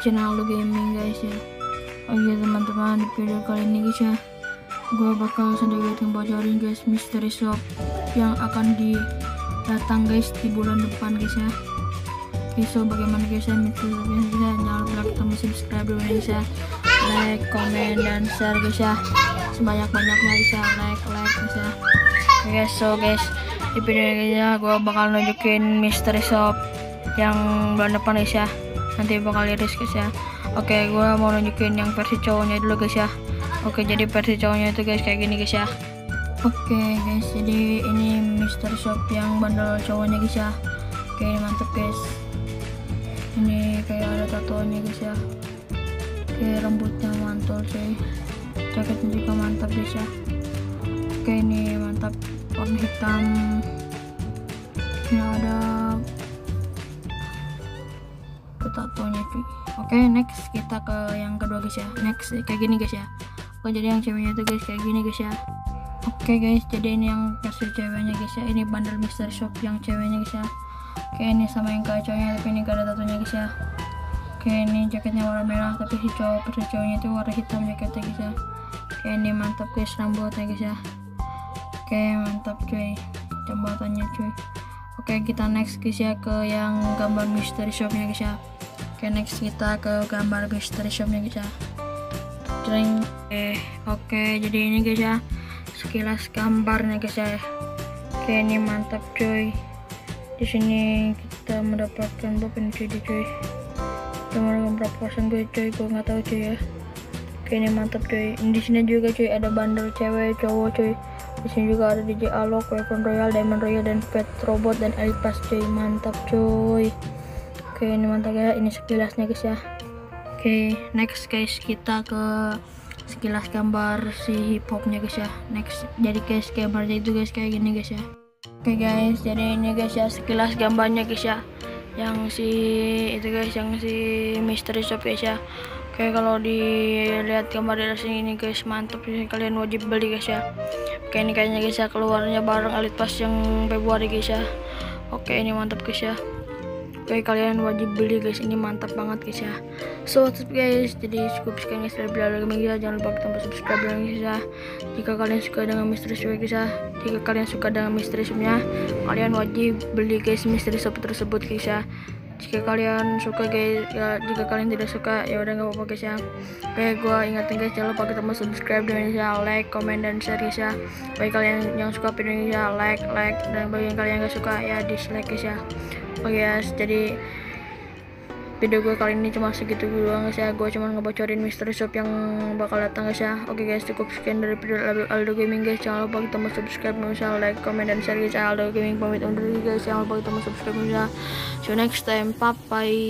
channel Aldo Gaming guys ya. Oke teman-teman di video kali ini guys ya Gue bakal sedikit ngebocorin guys mystery shop Yang akan didatang guys di bulan depan guys ya. Oke so bagaimana guys ya mystery shop guys ya? Jangan lupa kita mesti subscribe dulu guys ya. Like, comment, dan share guys ya. Sebanyak-banyaknya guys ya. Like, like guys ya. Oke guys so guys di video ini ya gue bakal nunjukin mystery shop yang bulan depan guys ya nanti bakal iris guys ya. Oke gue mau nunjukin yang versi cowoknya dulu guys ya. Oke jadi versi cowoknya itu guys kayak gini guys ya. Oke guys jadi ini mystery shop yang bandel cowoknya guys ya. Oke ini mantep guys. Ini kayak ada tatoannya guys ya. Oke rambutnya mantul cuy. Jaketnya juga mantap guys ya. Oke ini mantap. Warna hitam. Ini ada tatonya cuy oke next. Kita ke yang kedua guys ya. Next kayak gini guys ya. Oke jadi yang ceweknya itu guys kayak gini guys ya. Oke guys jadi ini yang versi ceweknya guys ya. Ini bandel mystery shop yang ceweknya guys ya. Oke ini sama yang cowoknya tapi ini gak ada tatonya guys ya. Oke ini jaketnya warna merah tapi versi cowoknya itu warna hitam jaketnya guys ya. Oke ini mantap guys rambutnya guys ya. Oke mantap cuy. Jembatannya cuy. Oke kita next guys ya ke yang gambar mystery shopnya guys ya oke next kita ke gambar mystery shopnya guys ya. Jreng. eh oke jadi ini guys ya sekilas gambarnya guys ya. Oke ini mantap cuy. Di sini kita mendapatkan berapa nih cuy. Mendapatkan berapa persen gue cuy. Gue nggak tahu cuy ya. Oke ini mantap cuy. Di sini juga cuy ada bandel cewek cowok cuy. Di sini juga ada DJ Alok, Weapon Royal, Diamond Royal, dan Pet Robot dan Elite Pass cuy. Mantap cuy oke ini mantap ya. Ini sekilasnya guys ya. Oke next guys kita ke sekilas gambar si hip hopnya guys ya. Next jadi guys gambarnya itu guys kayak gini guys ya. Oke guys jadi ini guys ya sekilas gambarnya guys ya. Yang si itu guys yang si mystery shop guys ya. Oke kalau dilihat gambar dari sini ini guys mantap sih. Kalian wajib beli guys ya. Oke ini kayaknya guys ya keluarnya bareng Elite Pass yang Februari guys ya. Oke ini mantap guys ya Oke kalian wajib beli guys. Ini mantap banget guys ya. So what's up guys? Jadi cukup sekian guys dari video lagi ya jangan lupa kita subscribe dan guys ya. Jika kalian suka dengan misteri shop guys ya. Jika kalian suka dengan misteri shopnya kalian wajib beli guys misteri shop tersebut guys ya jika kalian suka guys ya jika kalian tidak suka ya udah nggak apa-apa guys ya. Oke gue ingatin guys jangan lupa kita mau subscribe dan ya like comment dan share guys ya. Bagi kalian yang suka video ini ya like like dan bagi yang kalian nggak suka ya dislike guys ya. Oke guys jadi video gue kali ini cuma segitu doang guys ya. Gue cuma ngebocorin mystery shop yang bakal datang guys ya. Oke guys cukup sekian dari video Aldo Gaming guys. Jangan lupa kita mau subscribe bisa like comment dan share guys Aldo Gaming pamit undur guys. Jangan lupa kita mau subscribe bisa see you next time. Bye bye